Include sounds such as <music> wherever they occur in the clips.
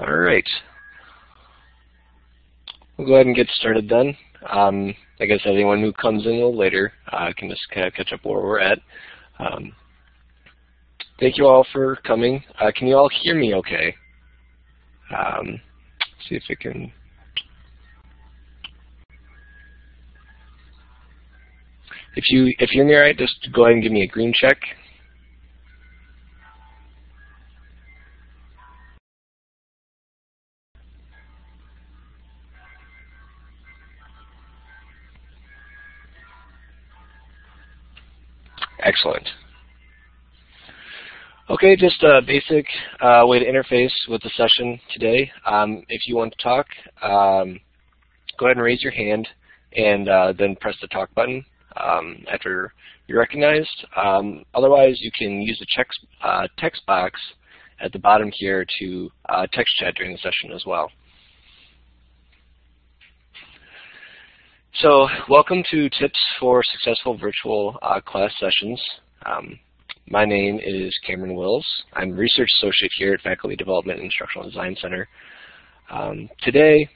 All right. We'll go ahead and get started then. Um, I guess anyone who comes in a little later uh, can just kind of catch up where we're at. Um, thank you all for coming. Uh, can you all hear me okay? Um, see if it can. If you if you're near it, just go ahead and give me a green check. Excellent. Okay, just a basic uh, way to interface with the session today. Um, if you want to talk, um, go ahead and raise your hand and uh, then press the talk button um, after you're recognized. Um, otherwise, you can use the checks, uh, text box at the bottom here to uh, text chat during the session as well. So welcome to Tips for Successful Virtual uh, Class Sessions. Um, my name is Cameron Wills. I'm Research Associate here at Faculty Development and Instructional Design Center. Um, today,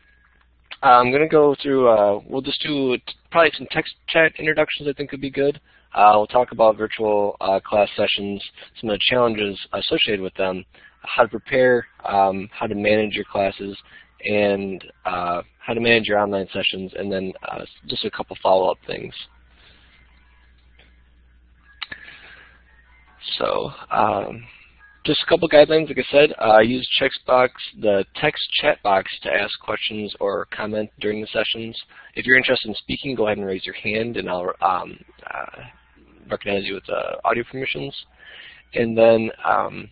I'm going to go through, uh, we'll just do probably some text chat introductions I think would be good. Uh, we'll talk about virtual uh, class sessions, some of the challenges associated with them, how to prepare, um, how to manage your classes, and uh, how to manage your online sessions, and then uh, just a couple follow-up things. So um, just a couple guidelines, like I said, uh, use box, the text chat box to ask questions or comment during the sessions. If you're interested in speaking, go ahead and raise your hand and I'll um, uh, recognize you with uh, audio permissions. And then um,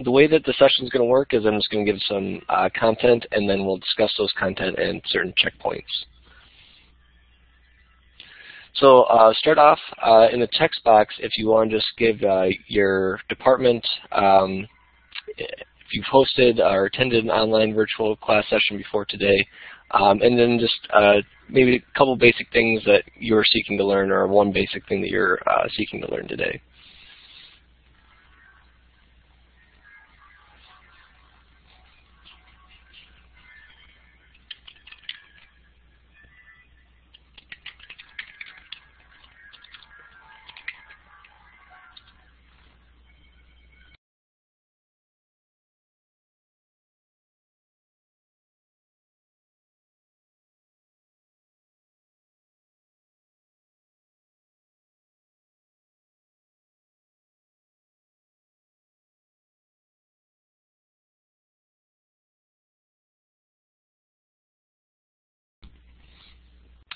the way that the session is going to work is I'm just going to give some uh, content and then we'll discuss those content and certain checkpoints. So uh, start off uh, in the text box if you want to just give uh, your department, um, if you've hosted or attended an online virtual class session before today, um, and then just uh, maybe a couple basic things that you're seeking to learn or one basic thing that you're uh, seeking to learn today.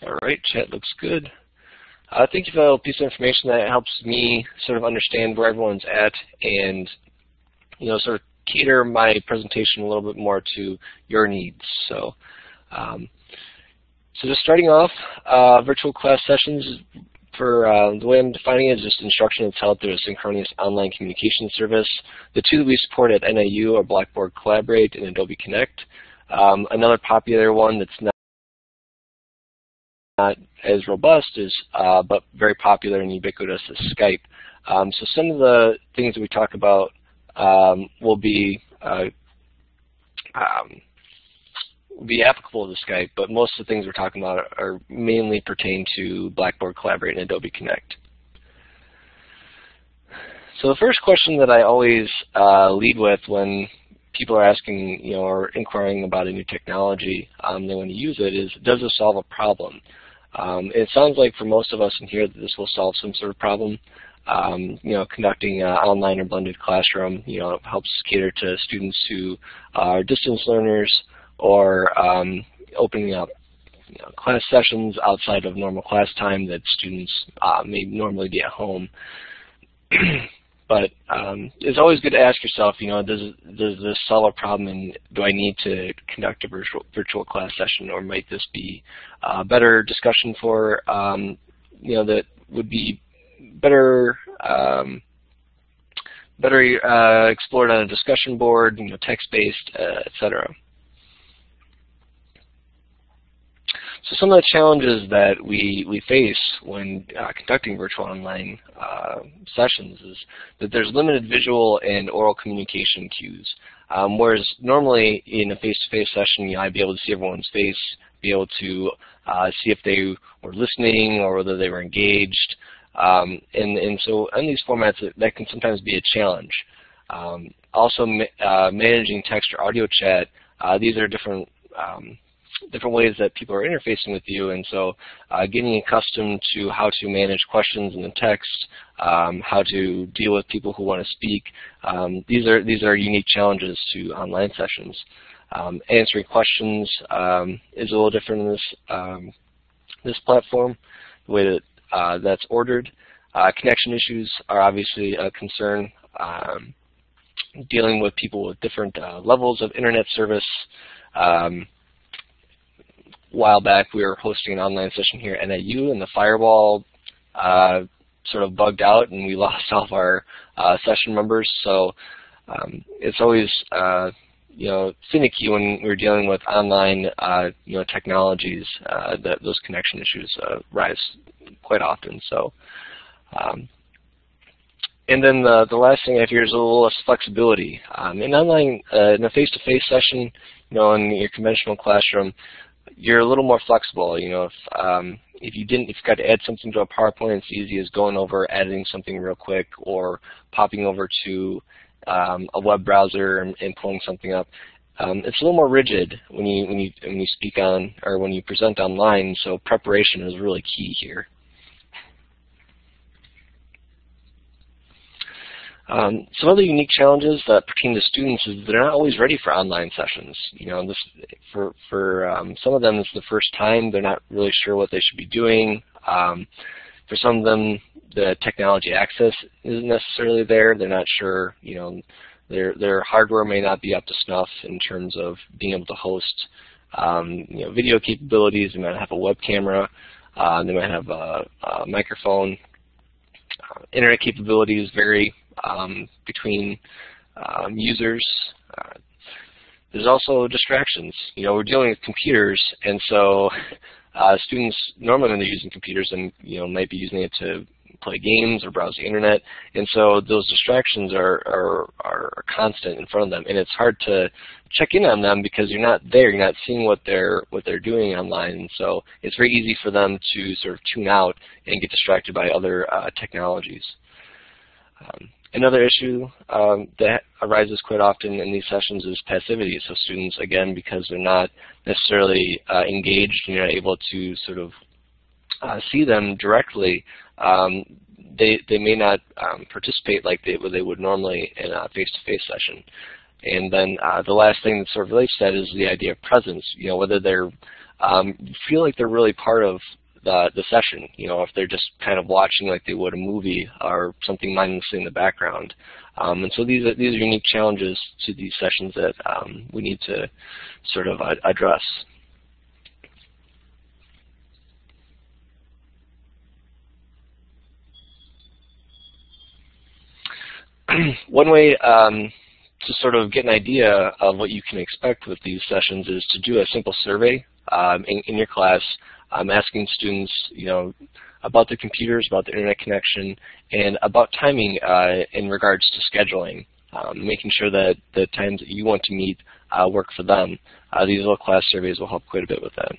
All right, chat looks good. I think if a little piece of information that helps me sort of understand where everyone's at and you know sort of cater my presentation a little bit more to your needs. So, um, so just starting off, uh, virtual class sessions for uh, the way I'm defining it is just instruction that's held through a synchronous online communication service. The two that we support at NIU are Blackboard Collaborate and Adobe Connect. Um, another popular one that's not not as robust as, uh, but very popular and ubiquitous as Skype. Um, so some of the things that we talk about um, will be uh, um, will be applicable to Skype, but most of the things we're talking about are mainly pertain to Blackboard Collaborate and Adobe Connect. So the first question that I always uh, lead with when people are asking, you know, or inquiring about a new technology, um, they want to use it, is does it solve a problem? Um, it sounds like for most of us in here that this will solve some sort of problem. Um, you know, conducting an online or blended classroom, you know, helps cater to students who are distance learners or um, opening up you know, class sessions outside of normal class time that students uh, may normally be at home. <clears throat> But um, it's always good to ask yourself, you know, does does this solve a problem, and do I need to conduct a virtual virtual class session, or might this be a better discussion for, um, you know, that would be better um, better uh, explored on a discussion board, you know, text-based, uh, etc. so some of the challenges that we, we face when uh, conducting virtual online uh, sessions is that there's limited visual and oral communication cues. Um, whereas normally in a face-to-face -face session, you know, I'd be able to see everyone's face, be able to uh, see if they were listening or whether they were engaged. Um, and, and so on these formats, that can sometimes be a challenge. Um, also, ma uh, managing text or audio chat, uh, these are different um, different ways that people are interfacing with you, and so uh, getting accustomed to how to manage questions in the text, um, how to deal with people who want to speak. Um, these are these are unique challenges to online sessions. Um, answering questions um, is a little different in this um, this platform, the way that uh, that's ordered. Uh, connection issues are obviously a concern. Um, dealing with people with different uh, levels of internet service. Um, while back, we were hosting an online session here at NIU, and the firewall uh, sort of bugged out, and we <laughs> lost all of our uh, session members. So um, it's always uh, you know finicky when we're dealing with online uh, you know technologies uh, that those connection issues rise quite often. So. Um, and then the, the last thing I here is a little less flexibility. Um, in online, uh, in a face-to-face -face session, you know, in your conventional classroom, you're a little more flexible. You know, if um, if you didn't, if you got to add something to a PowerPoint, it's easy as going over, editing something real quick, or popping over to um, a web browser and, and, pulling something up. Um, it's a little more rigid when you when you when you speak on or when you present online. So preparation is really key here. Um, some other unique challenges that pertain to students is they're not always ready for online sessions. You know, this for for um, some of them it's the first time. They're not really sure what they should be doing. Um, for some of them, the technology access isn't necessarily there. They're not sure. You know, their their hardware may not be up to snuff in terms of being able to host um, you know video capabilities. They might have a web camera. Uh, they might have a, a microphone. Uh, internet capabilities vary um, between um, users. Uh, there's also distractions. You know, we're dealing with computers, and so uh, students normally when they're using computers, and you know, might be using it to play games or browse the internet, and so those distractions are, are are constant in front of them, and it's hard to check in on them because you're not there, you're not seeing what they're what they're doing online, and so it's very easy for them to sort of tune out and get distracted by other uh, technologies. Um, Another issue um, that arises quite often in these sessions is passivity. So students, again, because they're not necessarily uh, engaged and you're not able to sort of uh, see them directly, um, they, they may not um, participate like they, they would normally in a face-to-face -face session. And then uh, the last thing that sort of relates to that is the idea of presence. You know, whether they're um, feel like they're really part of the, the session. You know, if they're just kind of watching like they would a movie or something mindlessly in the background. Um, and so these are these are unique challenges to these sessions that um, we need to sort of uh, address. <clears throat> One way um, to sort of get an idea of what you can expect with these sessions is to do a simple survey um, in, in, your class um, asking students, you know, about the computers, about the internet connection, and about timing uh, in regards to scheduling, um, making sure that the times that you want to meet uh, work for them. Uh, these little class surveys will help quite a bit with that.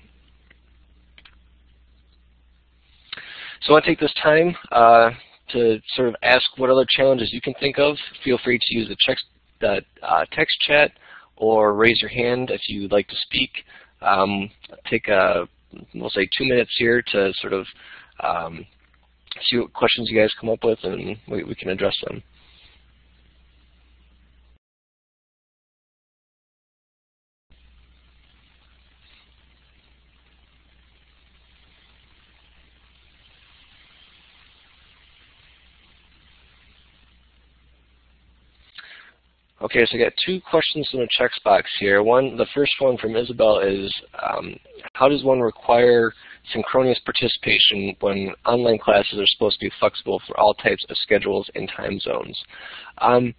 So I want to take this time uh, to sort of ask what other challenges you can think of. Feel free to use the, text, the uh, text chat or raise your hand if you'd like to speak. Um, take a we'll say two minutes here to sort of um, see what questions you guys come up with and we, we can address them. Okay, so I got two questions in the checks box here. One, the first one from Isabel is, um, how does one require synchronous participation when online classes are supposed to be flexible for all types of schedules and time zones? Um,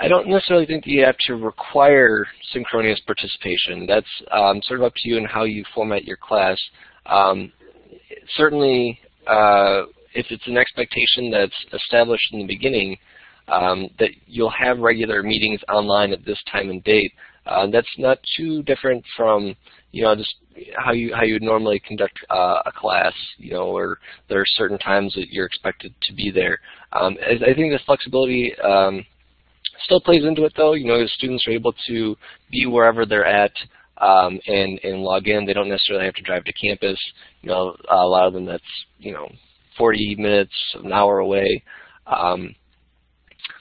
I don't necessarily think you have to require synchronous participation. That's um, sort of up to you and how you format your class. Um, certainly, uh, if it's an expectation that's established in the beginning, um, that you'll have regular meetings online at this time and date, uh, that's not too different from you know just how you how you would normally conduct uh, a class. You know, or there are certain times that you're expected to be there. Um, I think the flexibility um, still plays into it, though. You know, the students are able to be wherever they're at um, and and log in. They don't necessarily have to drive to campus. You know, a lot of them that's you know 40 minutes, an hour away. Um,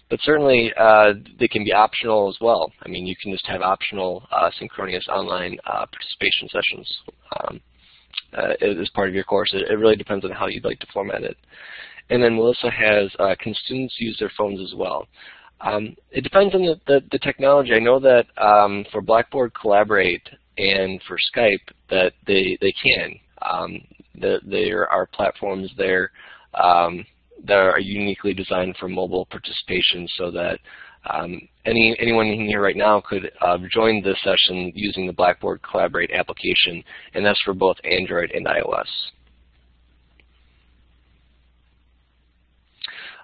but certainly uh, they can be optional as well. I mean, you can just have optional uh, synchronous online uh, participation sessions um, uh, as part of your course. It, it, really depends on how you'd like to format it. And then Melissa has, uh, can students use their phones as well? Um, it depends on the, the, the, technology. I know that um, for Blackboard Collaborate and for Skype that they, they can. Um, the, there are platforms there um, that are uniquely designed for mobile participation so that um, any anyone in here right now could uh, join this session using the Blackboard Collaborate application, and that's for both Android and iOS.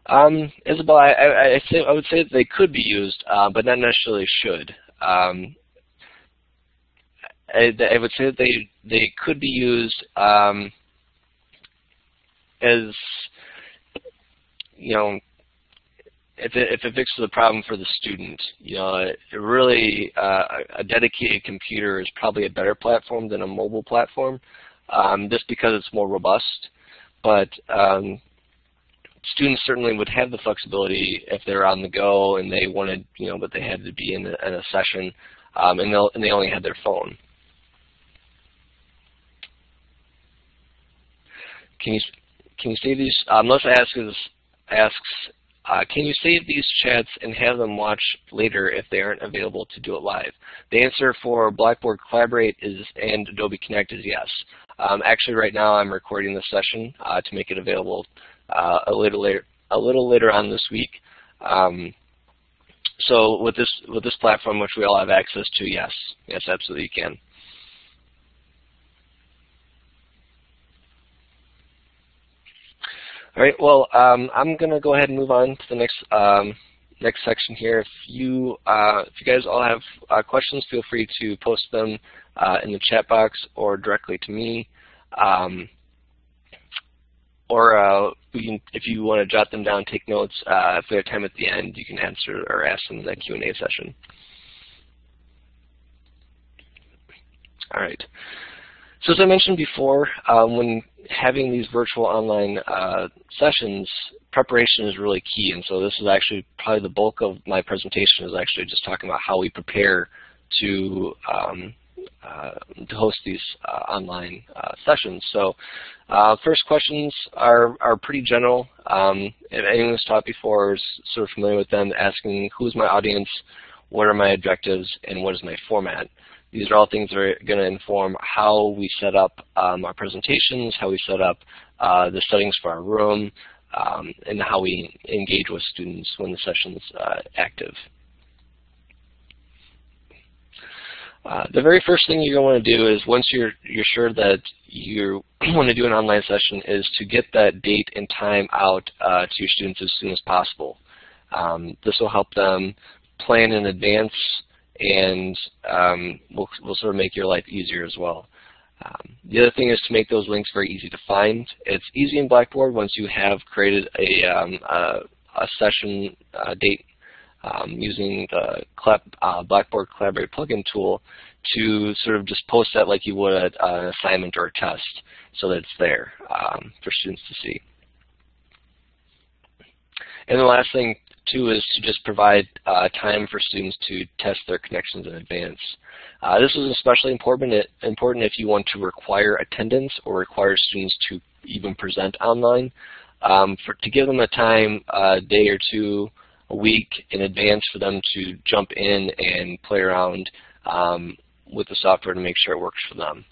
Um, Isabel, I, I, I, say, I would say that they could be used, uh, but not necessarily should. Um, I, I, would say that they they could be used um, as you know if it, if it fixes the problem for the student. You know, really uh, a dedicated computer is probably a better platform than a mobile platform, um, just because it's more robust. But um, students certainly would have the flexibility if they're on the go and they wanted, you know, but they had to be in a, in a session um, and, and they only had their phone. Can you can you save these? Uh, Melissa asks asks, uh, can you save these chats and have them watch later if they aren't available to do it live? The answer for Blackboard Collaborate is and Adobe Connect is yes. Um, actually, right now I'm recording this session uh, to make it available uh, a little later, a little later on this week. Um, so with this with this platform, which we all have access to, yes, yes, absolutely you can. All right. Well, um, I'm going to go ahead and move on to the next um, next section here. If you uh, if you guys all have uh, questions, feel free to post them uh, in the chat box or directly to me. Um, or uh, can, if you want to jot them down, take notes. Uh, if we have time at the end, you can answer or ask them in the Q&A session. All right. So as I mentioned before, um, when having these virtual online uh, sessions, preparation is really key. And so this is actually probably the bulk of my presentation is actually just talking about how we prepare to um, uh, to host these uh, online uh, sessions. So first questions are, are pretty general. Um, if anyone who's taught before is sort of familiar with them, asking who's my audience, what are my objectives, and what is my format. These are all things that are going to inform how we set up um, our presentations, how we set up uh, the settings for our room, um, and how we engage with students when the session's uh, active. Uh, the very first thing you're going to want to do is once you're you're sure that you <clears throat> want to do an online session is to get that date and time out uh, to your students as soon as possible. Um, this will help them plan in advance and um, will will sort of make your life easier as well. Um, the other thing is to make those links very easy to find. It's easy in Blackboard once you have created a, um, a, a session uh, date um, using the uh, Blackboard Collaborate plugin tool to sort of just post that like you would an assignment or a test so that it's there um, for students to see. And the last thing, too, is to just provide uh, time for students to test their connections in advance. Uh, this is especially important, important if you want to require attendance or require students to even present online. Um, for, to give them a time, a day or two a week in advance for them to jump in and play around um, with the software to make sure it works for them.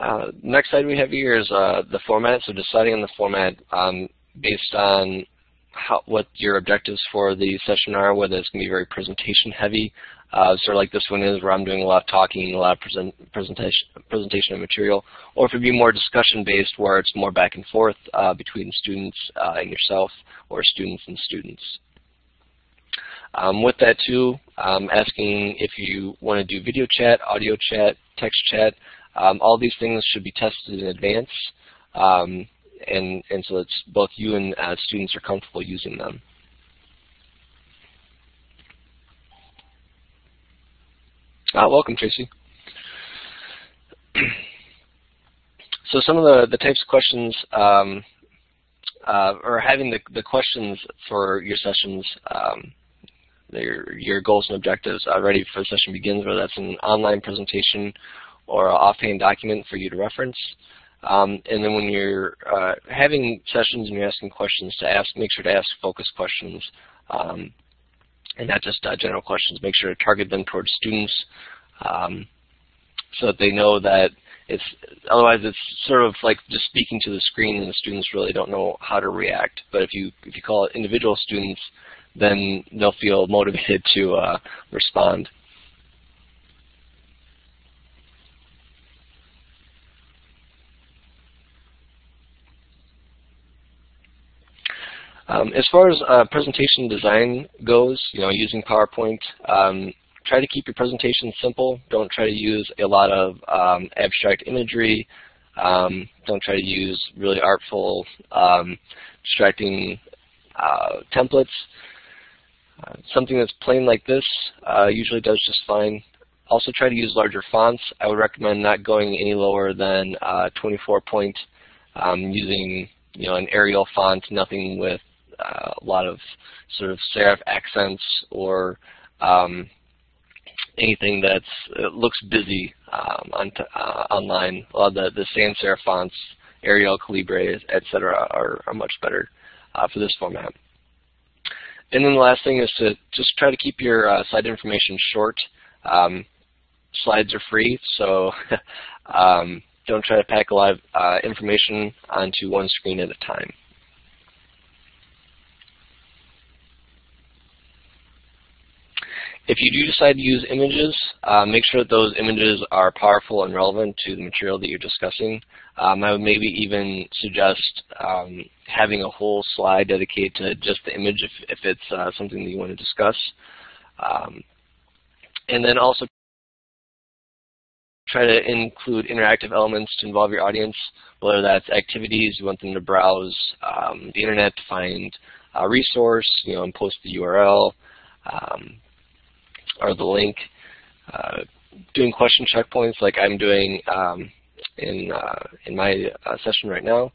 Uh, next slide we have here is uh, the format. So deciding on the format um, based on how, what your objectives for the session are, whether it's going to be very presentation heavy, uh, sort of like this one is where I'm doing a lot of talking, a lot of present, presentation, presentation of material, or if it'd be more discussion based where it's more back and forth uh, between students uh, and yourself or students and students. Um, with that too, um, asking if you want to do video chat, audio chat, text chat, um, all these things should be tested in advance, um, and, and so that both you and uh, students are comfortable using them. Uh, welcome, Tracy. <clears throat> so some of the, the types of questions, um, uh, or having the, the questions for your sessions, um, your, your goals and objectives uh, ready before the session begins, whether that's an online presentation or an offhand document for you to reference. Um, and then when you're uh, having sessions and you're asking questions to ask, make sure to ask focused questions um, and not just uh, general questions. Make sure to target them towards students um, so that they know that it's otherwise it's sort of like just speaking to the screen and the students really don't know how to react. But if you if you call it individual students, then they'll feel motivated to uh, respond. Um, as far as uh, presentation design goes, you know, using PowerPoint, um, try to keep your presentation simple. Don't try to use a lot of um, abstract imagery. Um, don't try to use really artful, um, distracting uh, templates. Uh, something that's plain like this uh, usually does just fine. Also try to use larger fonts. I would recommend not going any lower than uh, 24 point um, using you know an Arial font, nothing with uh, a lot of sort of serif accents or um, anything that looks busy um, on uh, online. A lot of the, the sans serif fonts, Arial, Calibri, etc., are, are much better uh, for this format. And then the last thing is to just try to keep your uh, slide information short. Um, slides are free, so <laughs> um, don't try to pack a lot of uh, information onto one screen at a time. If you do decide to use images, uh, make sure that those images are powerful and relevant to the material that you're discussing. Um, I would maybe even suggest um, having a whole slide dedicated to just the image if, if it's uh, something that you want to discuss. Um, and then also try to include interactive elements to involve your audience, whether that's activities, you want them to browse um, the internet to find a resource, you know, and post the URL, um, or the link. Uh, doing question checkpoints like I'm doing um, in uh, in my uh, session right now,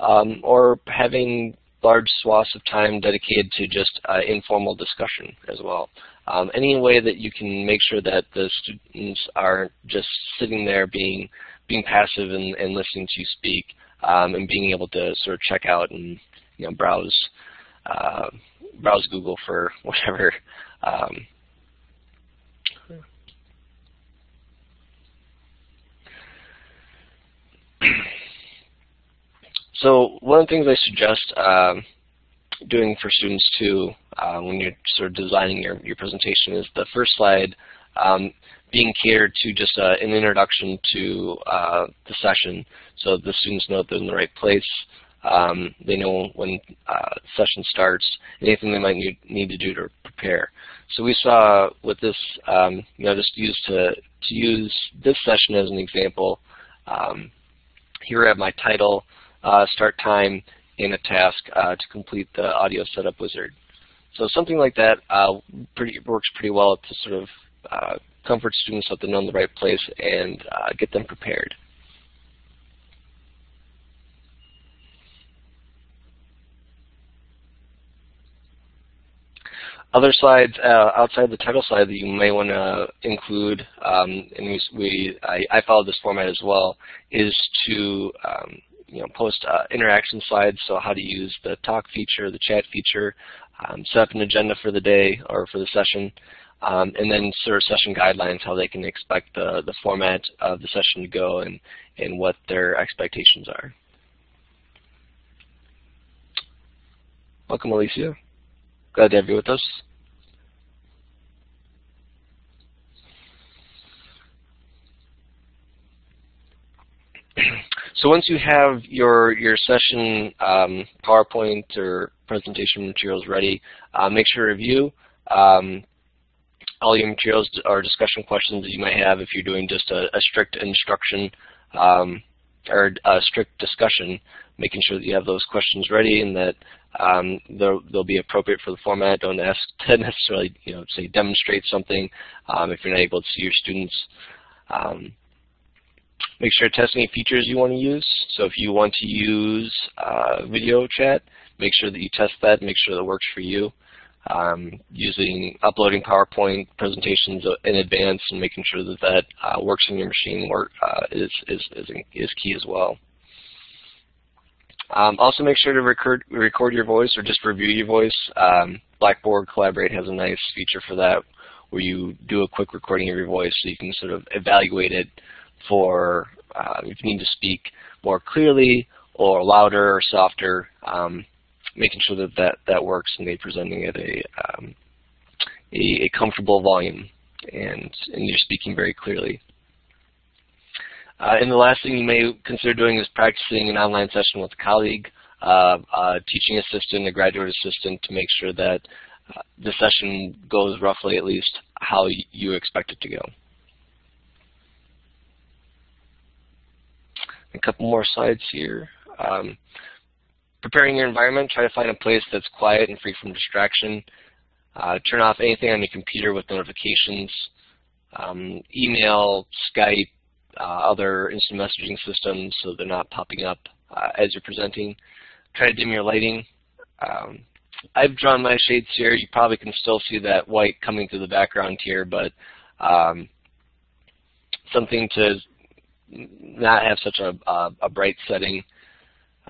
um, or having large swaths of time dedicated to just uh, informal discussion as well. Um, any way that you can make sure that the students aren't just sitting there being being passive and, and listening to you speak, um, and being able to sort of check out and you know browse uh, browse Google for <laughs> whatever <clears throat> so one of the things I suggest um, doing for students too uh, when you're sort of designing your, your presentation is the first slide um, being catered to just uh, an introduction to uh, the session so the students know they're in the right place. Um, they know when uh, session starts, anything they might need, to do to prepare. So we saw with this, um, you know, just use to, to use this session as an example. Um, here I have my title, uh, start time, and a task uh, to complete the audio setup wizard. So something like that uh, pretty, works pretty well to sort of uh, comfort students so that they're in the right place and uh, get them prepared. Other slides uh, outside the title slide that you may want to include, um, and we, we I, I, follow this format as well, is to um, you know post uh, interaction slides. So how to use the talk feature, the chat feature, um, set up an agenda for the day or for the session, um, and then sort of session guidelines, how they can expect the, the format of the session to go and, and what their expectations are. Welcome, Alicia. Glad to have you with us. So once you have your your session um, PowerPoint or presentation materials ready, uh, make sure to review um, all your materials or discussion questions that you might have if you're doing just a, a strict instruction um, or a strict discussion, making sure that you have those questions ready and that um, they'll, be appropriate for the format. Don't ask <laughs> to necessarily, you know, say demonstrate something um, if you're not able to see your students. Um, make sure to test any features you want to use. So if you want to use uh, video chat, make sure that you test that, make sure that works for you. Um, using uploading PowerPoint presentations in advance and making sure that that uh, works in your machine work, uh, is, is, is, is key as well. Um, also make sure to record, record your voice or just review your voice. Um, Blackboard Collaborate has a nice feature for that where you do a quick recording of your voice so you can sort of evaluate it for uh, if you need to speak more clearly or louder or softer, um, making sure that, that that works and they're presenting at a, um, a, a, comfortable volume and, and you're speaking very clearly. Uh, and the last thing you may consider doing is practicing an online session with a colleague, uh, a teaching assistant, a graduate assistant to make sure that uh, the session goes roughly at least how you expect it to go. a couple more slides here. Um, preparing your environment, try to find a place that's quiet and free from distraction. Uh, turn off anything on your computer with notifications. Um, email, Skype, other instant messaging systems so they're not popping up uh, as you're presenting. Try to dim your lighting. Um, I've drawn my shades here. You probably can still see that white coming through the background here, but um, something to not have such a, a, a bright setting.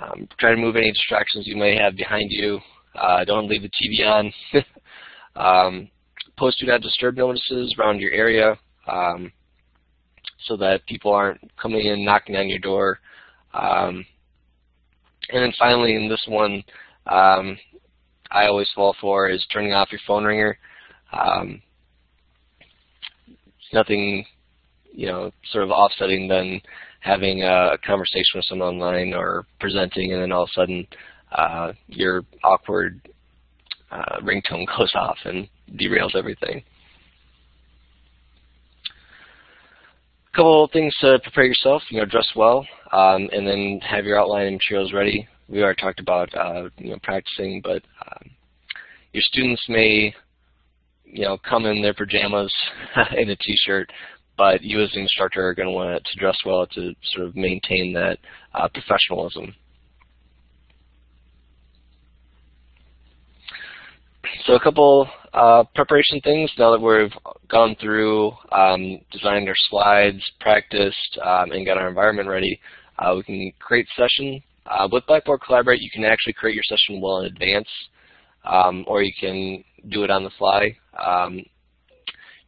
Um, try to move any distractions you may have behind you. Uh, don't leave the TV on. <laughs> um, post do not disturb notices around your area um, so that people aren't coming in knocking on your door. Um, and then finally in this one, um, I always fall for is turning off your phone ringer. Um, nothing you know, sort of offsetting than having a conversation with someone online or presenting and then all of a sudden uh, your awkward uh, ringtone <laughs> goes off and derails everything. Couple things to prepare yourself, you know, dress well, um, and then have your outline and materials ready. We already talked about, uh, you know, practicing, but um, your students may, you know, come in their pajamas <laughs> in a t-shirt, but you as the instructor are going to want to dress well to sort of maintain that uh, professionalism. So a couple uh, preparation things now that we've gone through, um, designed our slides, practiced, um, and got our environment ready, uh, we can create session. Uh, with Blackboard Collaborate, you can actually create your session well in advance, um, or you can do it on the fly. Um,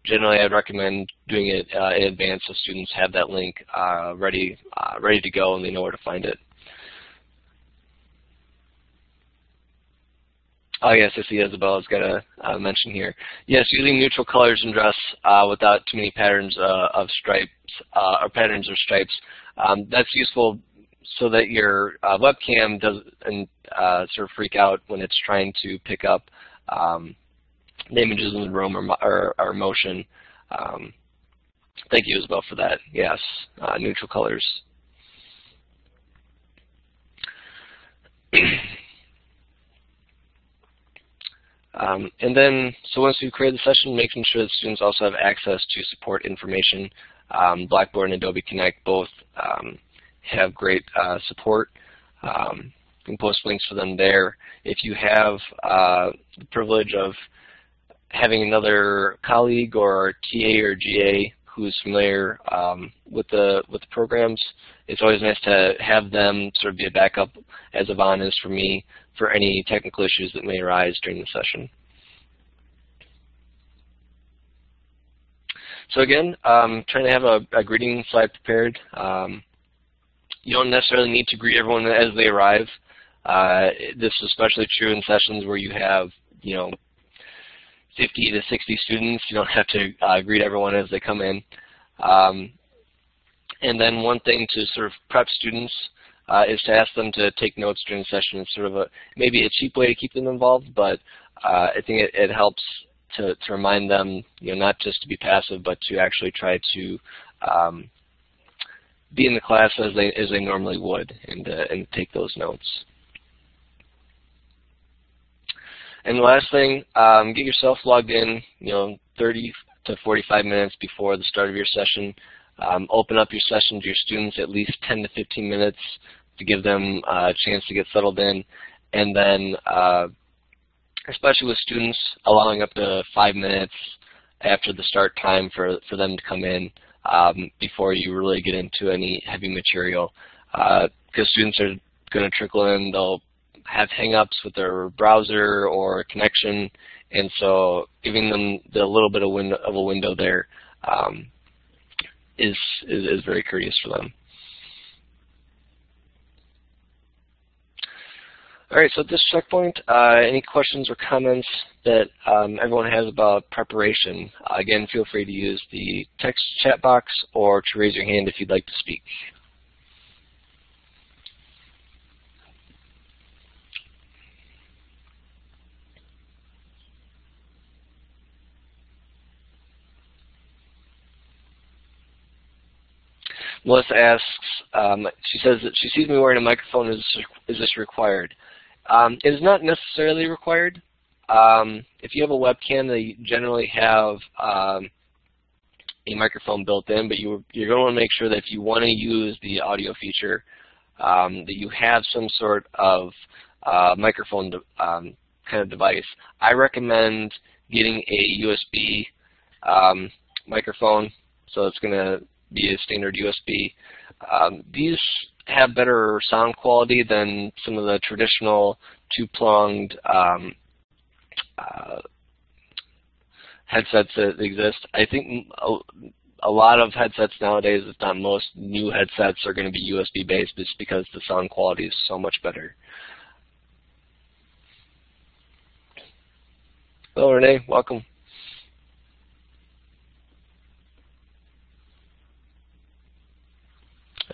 generally I'd recommend doing it uh, in advance so students have that link uh, ready, uh, ready to go and they know where to find it. Oh yes, I see Isabella's got a uh, mention here. Yes, using neutral colors in dress uh, without too many patterns uh, of stripes or patterns or stripes. Um, that's useful so that your webcam doesn't sort of freak out when it's trying to pick up um, the images in the room or, or, or motion. Um, thank you, Isabel, for that. Yes, uh, neutral colors. <clears throat> um, and then, so once we create the session, making sure that students also have access to support information. Um, Blackboard and Adobe Connect both um, have great uh, support. Um, you can post links for them there. If you have uh, the privilege of having another colleague or TA or GA who's familiar um, with the with the programs. It's always nice to have them sort of be a backup, as Yvonne is for me, for any technical issues that may arise during the session. So again, um, trying to have a, a greeting slide prepared. Um, you don't necessarily need to greet everyone as they arrive. Uh, this is especially true in sessions where you have, you know, 50 to 60 students. You don't have to uh, greet everyone as they come in. Um, and then one thing to sort of prep students uh, is to ask them to take notes during the session. It's sort of a maybe a cheap way to keep them involved, but uh, I think it, it helps to, to remind them, you know, not just to be passive, but to actually try to um, be in the class as they as they normally would, and uh, and take those notes. And the last thing, um, get yourself logged in, you know, 30 to 45 minutes before the start of your session. Um, open up your session to your students at least 10 to 15 minutes to give them a chance to get settled in. And then, uh, especially with students, allowing up to five minutes after the start time for, for them to come in um, before you really get into any heavy material. Because uh, students are going to trickle in, they'll have hangups with their browser or connection, and so giving them the little bit of, window, of a window there um, is, is, is very courteous for them. All right, so at this checkpoint, uh, any questions or comments that um, everyone has about preparation? Again, feel free to use the text chat box or to raise your hand if you'd like to speak. Melissa asks, um, she says that she sees me wearing a microphone. Is, is this required? Um, it is not necessarily required. Um, if you have a webcam, they generally have um, a microphone built in, but you, you're going to want to make sure that if you want to use the audio feature, um, that you have some sort of uh, microphone um, kind of device. I recommend getting a USB um, microphone, so it's going to be a standard USB. These have better sound quality than some of the traditional two-pronged um, uh, headsets that exist. I think a, a, lot of headsets nowadays, if not most new headsets, are going to be USB-based just because the sound quality is so much better. Hello, Renee. Welcome.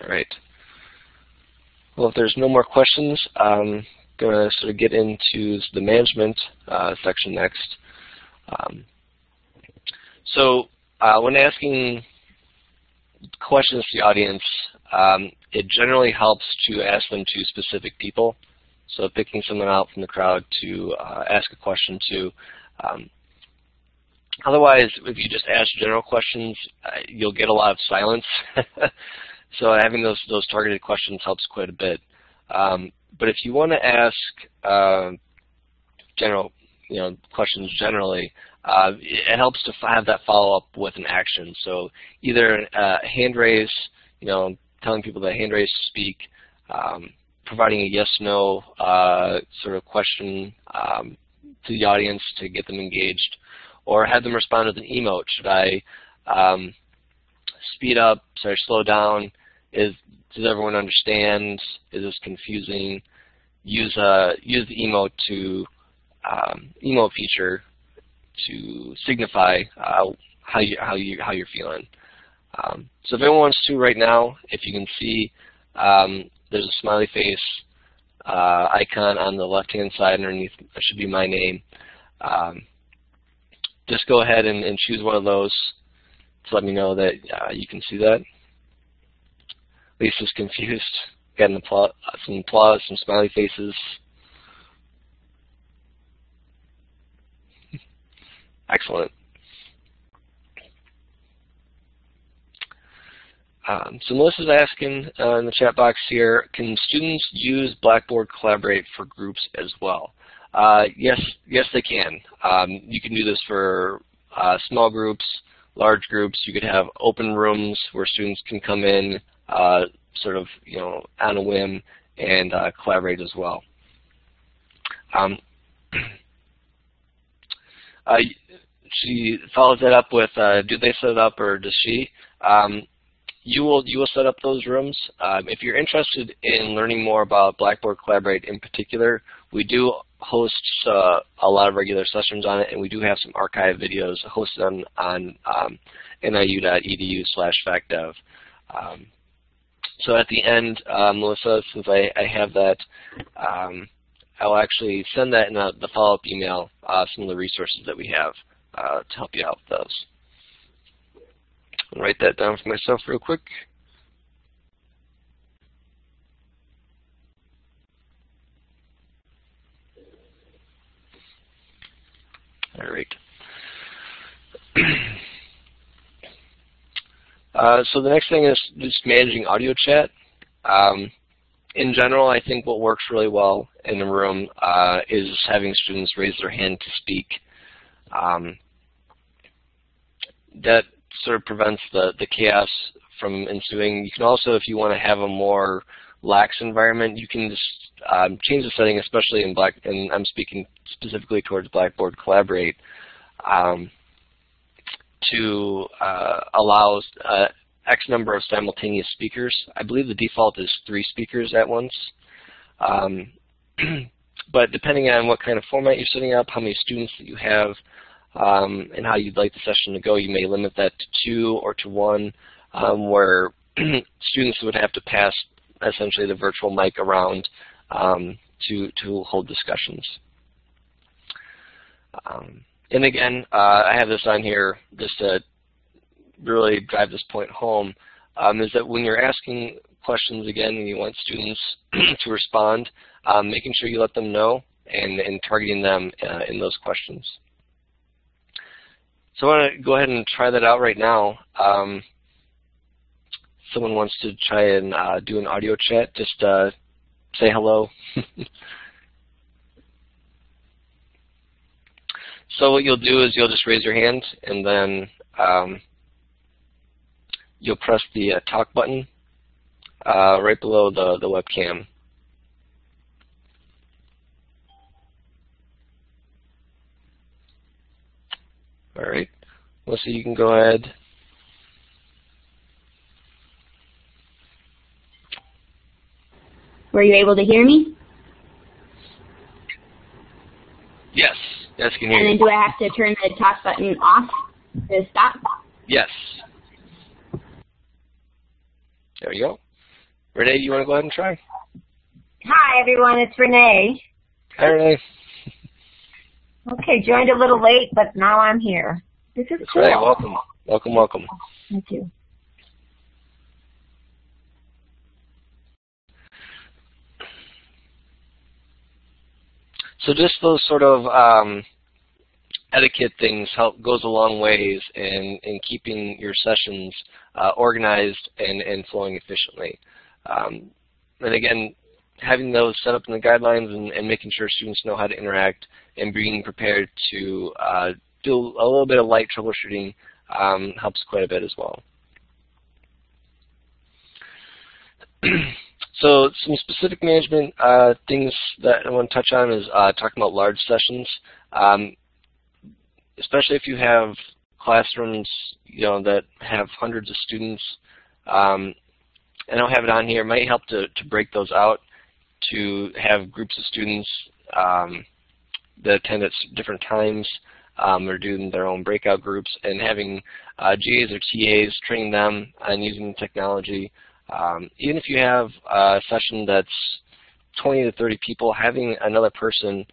All right. Well, if there's no more questions, I'm going to sort of get into the management uh, section next. Um, so uh, when asking questions to the audience, um, it generally helps to ask them to specific people. So picking someone out from the crowd to uh, ask a question to. Um, otherwise, if you just ask general questions, uh, you'll get a lot of silence. <laughs> So having those those targeted questions helps quite a bit. Um, but if you want to ask uh, general you know questions generally, uh, it helps to have that follow up with an action. So either a hand raise, you know, telling people that hand raise to speak, um, providing a yes/no uh, sort of question um, to the audience to get them engaged, or have them respond with an emote. Should I um, speed up? Should I slow down? Is does everyone understand? Is this confusing? Use uh use the emote to um, emote feature to signify uh, how you how you how you're feeling. Um, so if anyone wants to right now, if you can see, um, there's a smiley face uh, icon on the left-hand side underneath. That should be my name. Um, just go ahead and, and, choose one of those to let me know that uh, you can see that. Lisa's confused. Getting applause, some applause, some smiley faces. <laughs> Excellent. Um, so Melissa's asking uh, in the chat box here, can students use Blackboard Collaborate for groups as well? Uh, yes, yes they can. Um, you can do this for uh, small groups, large groups. You could have open rooms where students can come in, uh, sort of, you know, on a whim and uh, collaborate as well. Um, <clears throat> uh, she follows that up with, uh, do they set it up or does she? Um, you will you will set up those rooms. Um, if you're interested in learning more about Blackboard Collaborate in particular, we do host uh, a lot of regular sessions on it, and we do have some archive videos hosted on, on um, niu.edu slash facdev. Um, so at the end, uh, Melissa, since I, I have that, um, I'll actually send that in a, the follow-up email, uh, some of the resources that we have uh, to help you out with those. I'll write that down for myself real quick. All right. <clears throat> uh, so the next thing is just managing audio chat. Um, in general, I think what works really well in a room uh, is having students raise their hand to speak. Um, that sort of prevents the, the chaos from ensuing. You can also, if you want to have a more lax environment, you can just um, change the setting, especially in Black, and I'm speaking specifically towards Blackboard Collaborate, um, to uh, allow uh, X number of simultaneous speakers. I believe the default is three speakers at once. Um, <clears throat> but depending on what kind of format you're setting up, how many students that you have, um, and how you'd like the session to go, you may limit that to two or to one, um, where <clears throat> students would have to pass essentially the virtual mic around um, to, to hold discussions. And again, uh, I have this on here just to really drive this point home, um, is that when you're asking questions again and you want students <clears throat> to respond, um, making sure you let them know and, and targeting them uh, in those questions. So I want to go ahead and try that out right now. Um, someone wants to try and uh, do an audio chat, just uh, say hello. <laughs> so what you'll do is you'll just raise your hand and then um, you'll press the uh, talk button uh, right below the, the webcam. All right. Melissa, you can go ahead. Were you able to hear me? Yes. Yes, can hear and then do I have to turn the talk button off to stop? Yes. There you go. Renee, you want to go ahead and try? Hi, everyone. It's Renee. Hi, Renee. Okay, joined a little late, but now I'm here. This is That's cool. right. Welcome. Welcome, welcome. Thank you. So just those sort of um, etiquette things help goes a long ways in, in keeping your sessions uh, organized and, and flowing efficiently. Um, and again, having those set up in the guidelines and, and, making sure students know how to interact and being prepared to uh, do a little bit of light troubleshooting um, helps quite a bit as well. <clears throat> so some specific management uh, things that I want to touch on is uh, talking about large sessions. Um, especially if you have classrooms you know, that have hundreds of students, um, I don't have it on here, it might help to, to break those out to have groups of students um, that attend at different times um, or doing their own breakout groups and having uh, GAs or TAs training them on using technology. Um, even if you have a session that's 20 to 30 people, having another person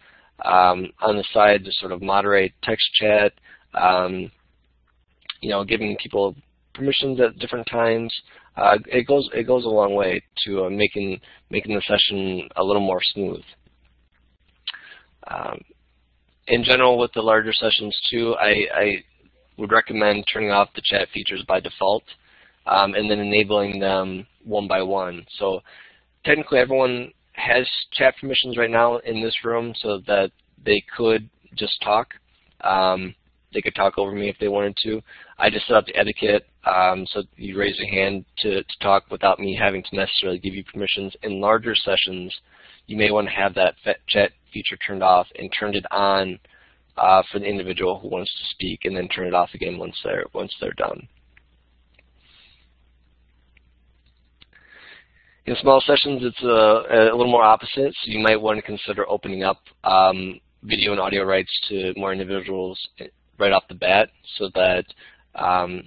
um, on the side to sort of moderate text chat, um, you know, giving people permissions at different times, uh, it goes it goes a long way to uh, making making the session a little more smooth. Um, in general, with the larger sessions too, I, I, would recommend turning off the chat features by default, um, and then enabling them one by one. So technically, everyone has chat permissions right now in this room, so that they could just talk. Um, they could talk over me if they wanted to. I just set up the etiquette um, so you raise your hand to, to talk without me having to necessarily give you permissions. In larger sessions, you may want to have that chat feature turned off and turned it on uh, for the individual who wants to speak, and then turn it off again once they're once they're done. In small sessions, it's a, a, little more opposite, so you might want to consider opening up um, video and audio rights to more individuals right off the bat so that um,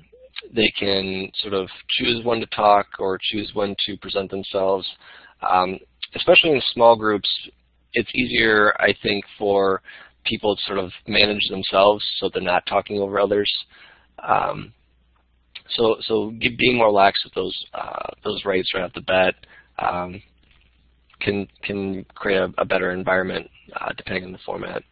they can sort of choose when to talk or choose when to present themselves. Um, especially in small groups, it's easier, I think, for people to sort of manage themselves so they're not talking over others. Um, so, so being more lax with those uh, those rights right off the bat um, can can create a, a better environment uh, depending on the format.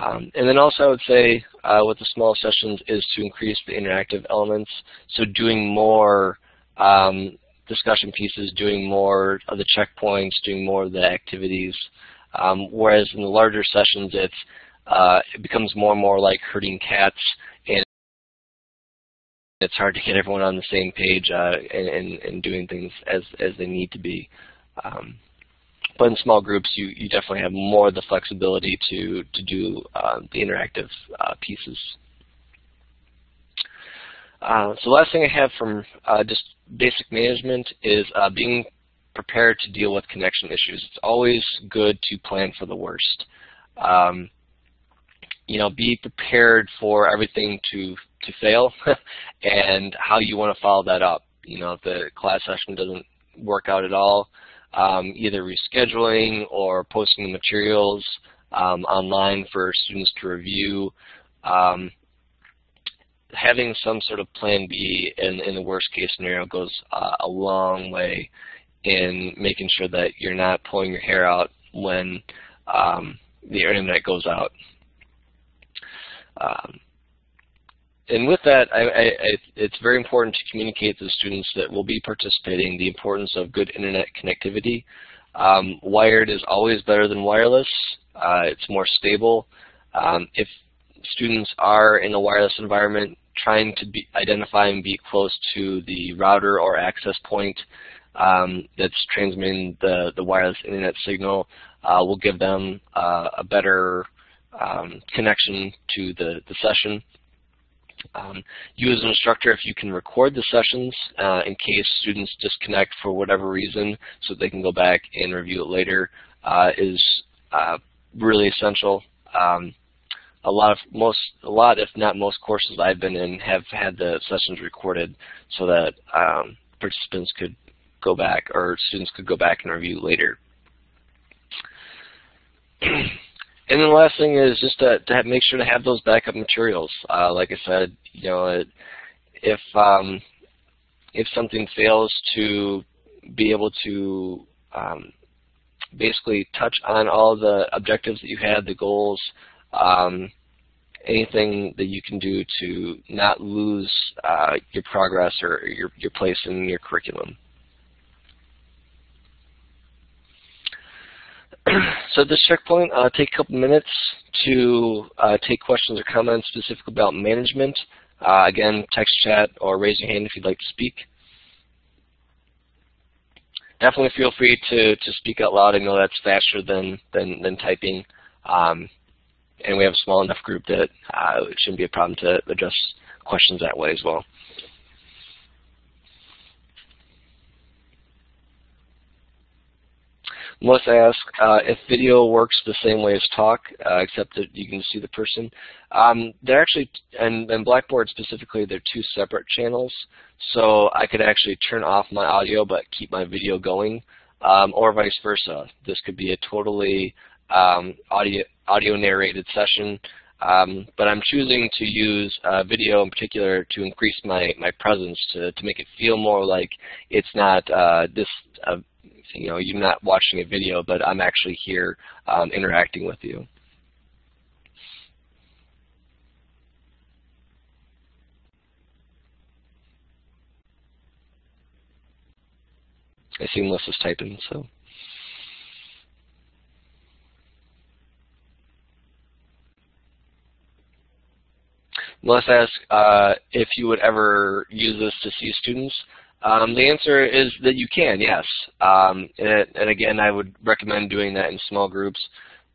Um, and then also I would say uh, with the small sessions is to increase the interactive elements. So doing more um, discussion pieces, doing more of the checkpoints, doing more of the activities. Um, whereas in the larger sessions, it's uh, it becomes more and more like herding cats, and it's hard to get everyone on the same page uh, and, and, and, doing things as as they need to be. Um, but in small groups, you, you definitely have more of the flexibility to, to do uh, the interactive uh, pieces. Uh, so the last thing I have from uh, just basic management is uh, being prepared to deal with connection issues. It's always good to plan for the worst. Um, you know, be prepared for everything to to fail <laughs> and how you want to follow that up. You know, if the class session doesn't work out at all, um, either rescheduling or posting the materials um, online for students to review. Um, having some sort of plan B in, in the worst case scenario goes uh, a long way in making sure that you're not pulling your hair out when um, the internet goes out. Um, and with that, I, I, it's very important to communicate to the students that will be participating the importance of good internet connectivity. Um, wired is always better than wireless. Uh, it's more stable. Um, if students are in a wireless environment, trying to be, identify and be close to the router or access point um, that's transmitting the, the wireless internet signal uh, will give them uh, a better um, connection to the, the session. Um, you as an instructor, if you can record the sessions uh, in case students disconnect for whatever reason so they can go back and review it later uh, is uh, really essential. Um, a lot of most, a lot if not most courses I've been in have had the sessions recorded so that um, participants could go back or students could go back and review later. <clears throat> And then the last thing is just to, to have, make sure to have those backup materials. Uh, like I said, you know, it, if um, if something fails to be able to um, basically touch on all the objectives that you had, the goals, um, anything that you can do to not lose uh, your progress or your, your place in your curriculum. <clears throat> so at this checkpoint, uh, take a couple minutes to uh, take questions or comments specific about management. Uh, again, text chat or raise your hand if you'd like to speak. Definitely feel free to, to speak out loud. I know that's faster than, than, than typing. Um, and we have a small enough group that uh, it shouldn't be a problem to address questions that way as well. Melissa asked uh, if video works the same way as talk, uh, except that you can see the person. Um, they're actually, and, and Blackboard specifically, they're two separate channels. So I could actually turn off my audio but keep my video going, um, or vice versa. This could be a totally um, audio, audio narrated session. Um, but I'm choosing to use uh, video in particular to increase my, my presence, to, to make it feel more like it's not uh, this uh, you know, you're not watching a video, but I'm actually here um, interacting with you. I see Melissa's typing, so. Melissa asks uh, if you would ever use this to see students. Um, the answer is that you can, yes. Um, and, and, again, I would recommend doing that in small groups.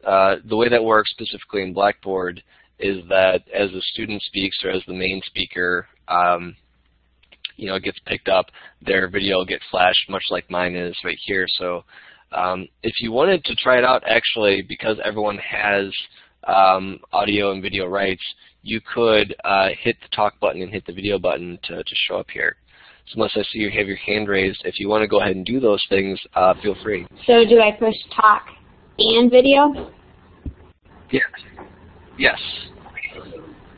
Uh, the way that works specifically in Blackboard is that as the student speaks or as the main speaker, um, you know, gets picked up, their video gets flashed much like mine is right here. So um, if you wanted to try it out, actually, because everyone has um, audio and video rights, you could uh, hit the talk button and hit the video button to, to show up here. So unless I see you have your hand raised, if you want to go ahead and do those things, uh, feel free. So do I push talk and video? Yes. Yes.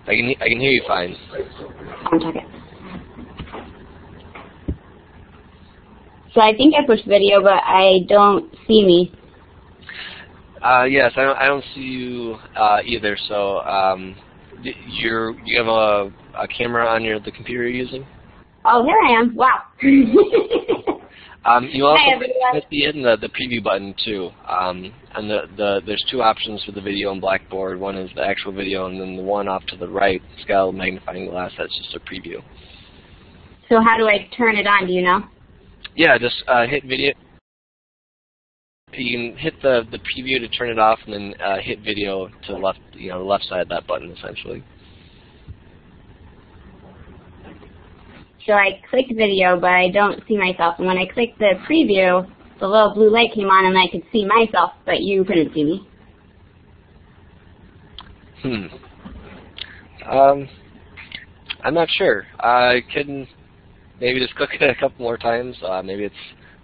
I can I can hear you fine. One second. So I think I pushed video, but I don't see me. Uh, yes, I don't, I don't see you uh, either. So um, you're you have a, a camera on your the computer you're using. Oh, here I am. Wow. <laughs> Um, you also Hi, hit the, in the, the preview button too. Um, and the, the there's two options for the video in Blackboard. One is the actual video, and then the one off to the right, it's got a magnifying glass. That's just a preview. so how do I turn it on? Do you know? Yeah, just uh, hit video. You can hit the the preview to turn it off, and then uh, hit video to the left, you know, the left side of that button essentially. So I clicked video, but I don't see myself. And when I clicked the preview, the little blue light came on, and I could see myself, but you couldn't see me. Hmm. Um, I'm not sure. I can maybe just click it a couple more times. Uh, maybe it's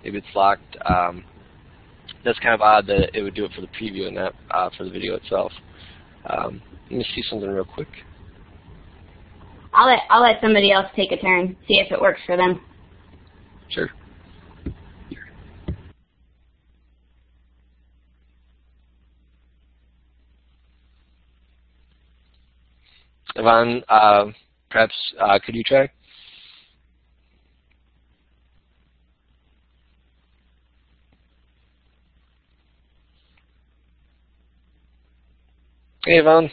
maybe it's locked. Um, that's kind of odd that it would do it for the preview and not uh, for the video itself. Um, let me see something real quick. I'll let I'll let somebody else take a turn, see if it works for them. Sure. Yvonne, uh, perhaps uh, could you try? Hey, Yvonne.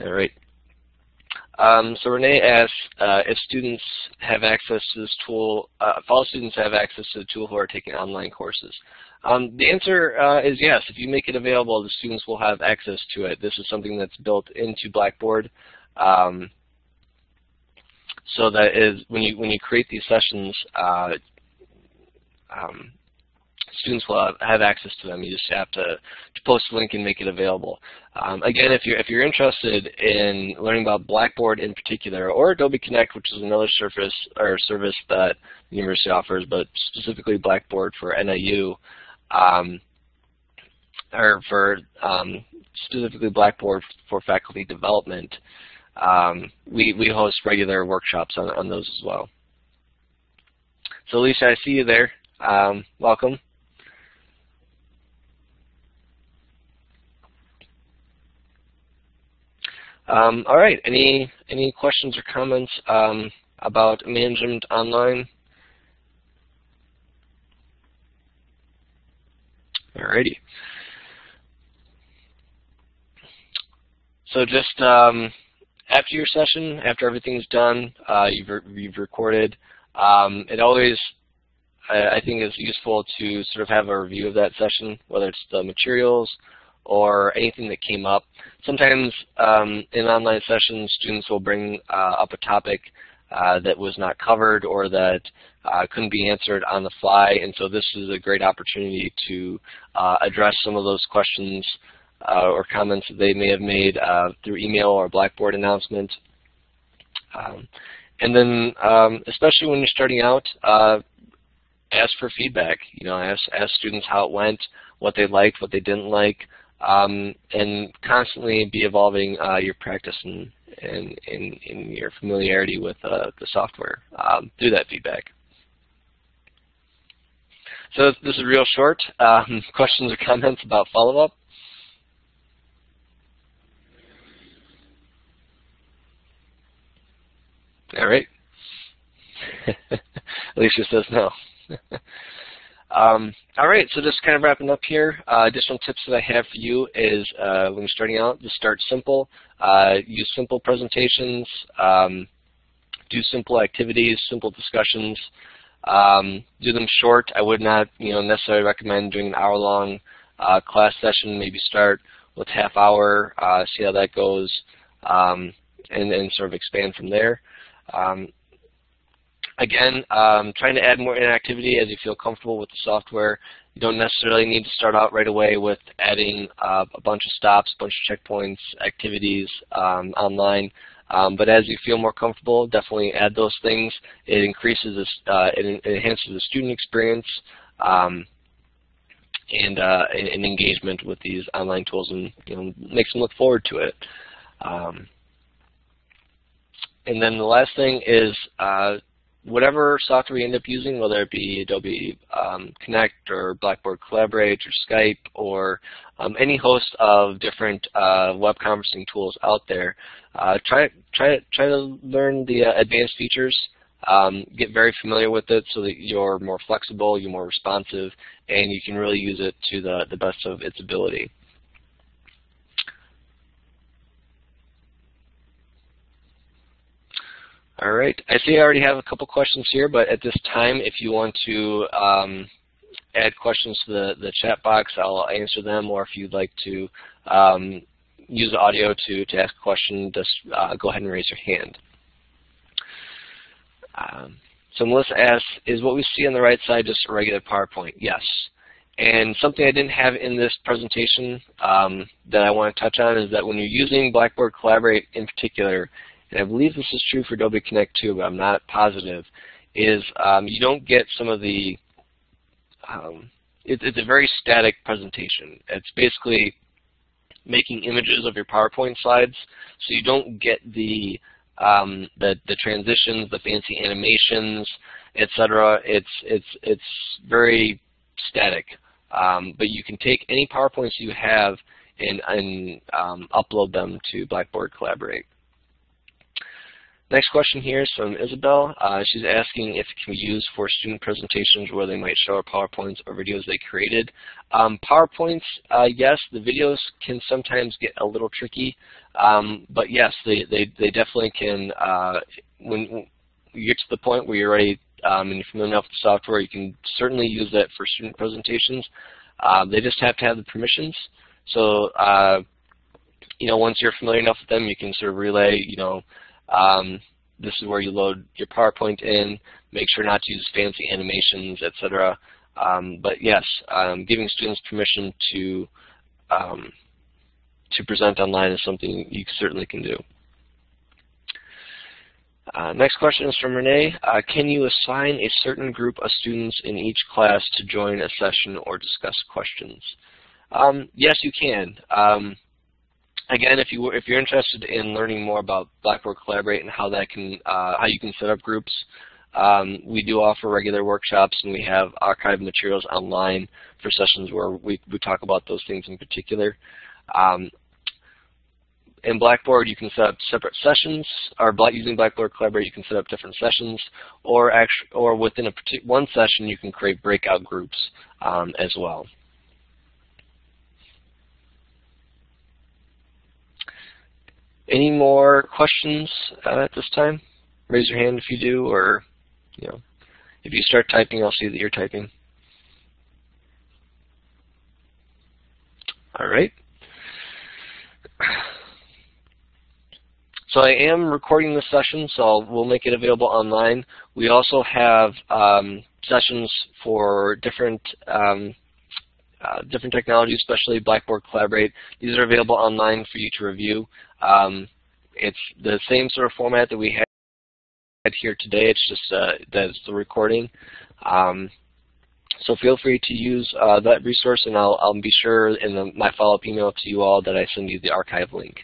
All right. Um, so Renee asks uh, if students have access to this tool, uh, if all students have access to the tool who are taking online courses. Um, the answer uh, is yes. If you make it available, the students will have access to it. This is something that's built into Blackboard. Um, so that is when you when you create these sessions, uh, um, students will have, have, access to them. You just have to, to post a link and make it available. Um, again, if you're if you're interested in learning about Blackboard in particular, or Adobe Connect, which is another surface or service that the university offers, but specifically Blackboard for NIU, um, or for um, specifically Blackboard for faculty development, um, we we host regular workshops on on those as well. So Lisa, I see you there. Um, welcome. Um, all right. Any any questions or comments um, about management online? All righty. So just um, after your session, after everything's done, uh, you've, re you've recorded, um, it always, I, I think, is useful to sort of have a review of that session, whether it's the materials, or anything that came up. Sometimes um, in online sessions, students will bring uh, up a topic uh, that was not covered or that uh, couldn't be answered on the fly, and so this is a great opportunity to uh, address some of those questions uh, or comments that they may have made uh, through email or Blackboard announcement. Um, and then, um, especially when you're starting out, ask for feedback. You know, ask, ask students how it went, what they liked, what they didn't like, um, and constantly be evolving uh, your practice and, and, your familiarity with uh, the software um, through that feedback. So this is real short. Um, <laughs> questions or comments about follow-up? All right. <laughs> Alicia says no. <laughs> Um, all right, so just kind of wrapping up here, uh, additional tips that I have for you is uh, when you're starting out, just start simple. Uh, use simple presentations, um, do simple activities, simple discussions. Um, do them short. I would not, you know, necessarily recommend doing an hour-long uh, class session. Maybe start with half hour, uh, see how that goes, um, and then sort of expand from there. Again, um, trying to add more interactivity as you feel comfortable with the software. You don't necessarily need to start out right away with adding uh, a bunch of stops, a bunch of checkpoints, activities um, online. Um, but as you feel more comfortable, definitely add those things. It increases, this, uh, it, enhances the student experience um, and, uh, and, engagement with these online tools, and you know, makes them look forward to it. Um, and then the last thing is uh, whatever software you end up using, whether it be Adobe um, Connect or Blackboard Collaborate or Skype or um, any host of different uh, web conferencing tools out there, uh, try try try to learn the uh, advanced features. Um, get very familiar with it so that you're more flexible, you're more responsive, and you can really use it to the, the best of its ability. All right. I see I already have a couple questions here, but at this time, if you want to um, add questions to the, the chat box, I'll answer them, or if you'd like to um, use audio to, to ask a question, just uh, go ahead and raise your hand. Um, so Melissa asks, is what we see on the right side just a regular PowerPoint? Yes. And something I didn't have in this presentation um, that I want to touch on is that when you're using Blackboard Collaborate in particular, and I believe this is true for Adobe Connect too, but I'm not positive, is um, you don't get some of the, um, it, it's a very static presentation. It's basically making images of your PowerPoint slides, so you don't get the um, the, the transitions, the fancy animations, etc. It's it's it's very static. Um, but you can take any PowerPoints you have and, and um, upload them to Blackboard Collaborate. Next question here is from Isabel. Uh, she's asking if it can be used for student presentations where they might show our PowerPoints or videos they created. Um, PowerPoints, uh, yes, the videos can sometimes get a little tricky, um, but yes, they, they, they definitely can, uh, when, when, you get to the point where you're ready um, and you're familiar enough with the software, you can certainly use that for student presentations. Uh, they just have to have the permissions. So, uh, you know, once you're familiar enough with them, you can sort of relay, you know, um, this is where you load your PowerPoint in. Make sure not to use fancy animations, etc. Um, but yes, um, giving students permission to um, to present online is something you certainly can do. Uh, next question is from Renee. Uh, can you assign a certain group of students in each class to join a session or discuss questions? Um, yes, you can. Again, if you if you're interested in learning more about Blackboard Collaborate and how that can uh, how you can set up groups, um, we do offer regular workshops and we have archived materials online for sessions where we, we talk about those things in particular. Um, in Blackboard, you can set up separate sessions, or using Blackboard Collaborate, you can set up different sessions, or or within a one session, you can create breakout groups um, as well. Any more questions uh, at this time? Raise your hand if you do, or you know, if you start typing, I'll see that you're typing. All right. So I am recording this session, so we'll make it available online. We also have um, sessions for different um, uh, different technologies, especially Blackboard Collaborate. These are available online for you to review. Um, it's the same sort of format that we had here today. It's just uh, that's the recording. Um, so feel free to use uh, that resource, and I'll, I'll be sure in the, my follow-up email to you all that I send you the archive link.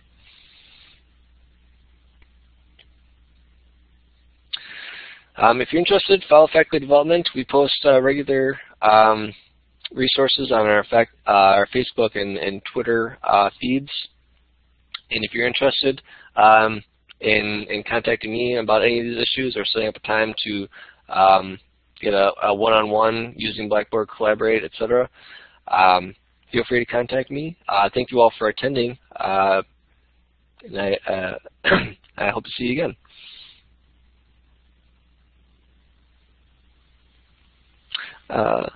Um, if you're interested, follow faculty development. We post uh, regular um, resources on our, fact, uh, our Facebook and, and Twitter uh, feeds. And if you're interested um, in, in contacting me about any of these issues or setting up a time to um, get a one-on-one -on -one using Blackboard Collaborate, etc., um, feel free to contact me. Uh, thank you all for attending, uh, and I, uh, <clears throat> I hope to see you again. uh,